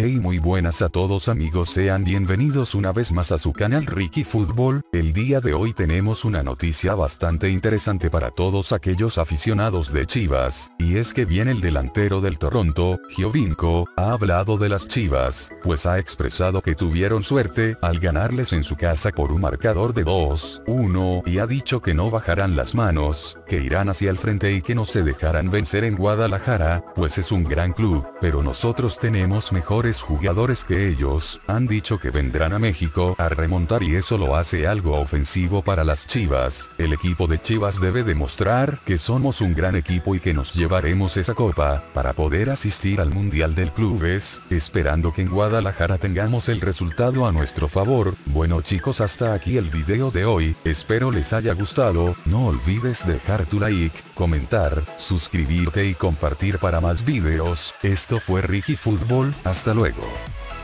Hey muy buenas a todos amigos sean bienvenidos una vez más a su canal Ricky Football, el día de hoy tenemos una noticia bastante interesante para todos aquellos aficionados de Chivas, y es que viene el delantero del Toronto, Giovinco, ha hablado de las Chivas, pues ha expresado que tuvieron suerte al ganarles en su casa por un marcador de 2-1 y ha dicho que no bajarán las manos, que irán hacia el frente y que no se dejarán vencer en Guadalajara, pues es un gran club, pero nosotros tenemos mejores jugadores que ellos, han dicho que vendrán a México a remontar y eso lo hace algo ofensivo para las Chivas. El equipo de Chivas debe demostrar que somos un gran equipo y que nos llevaremos esa copa para poder asistir al Mundial del Clubes, esperando que en Guadalajara tengamos el resultado a nuestro favor. Bueno chicos hasta aquí el video de hoy, espero les haya gustado, no olvides dejar tu like, comentar, suscribirte y compartir para más videos. Esto fue Ricky Football, hasta hasta luego.